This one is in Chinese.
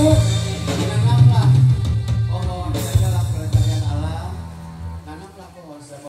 哦。